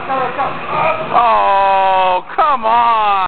chao. Ah.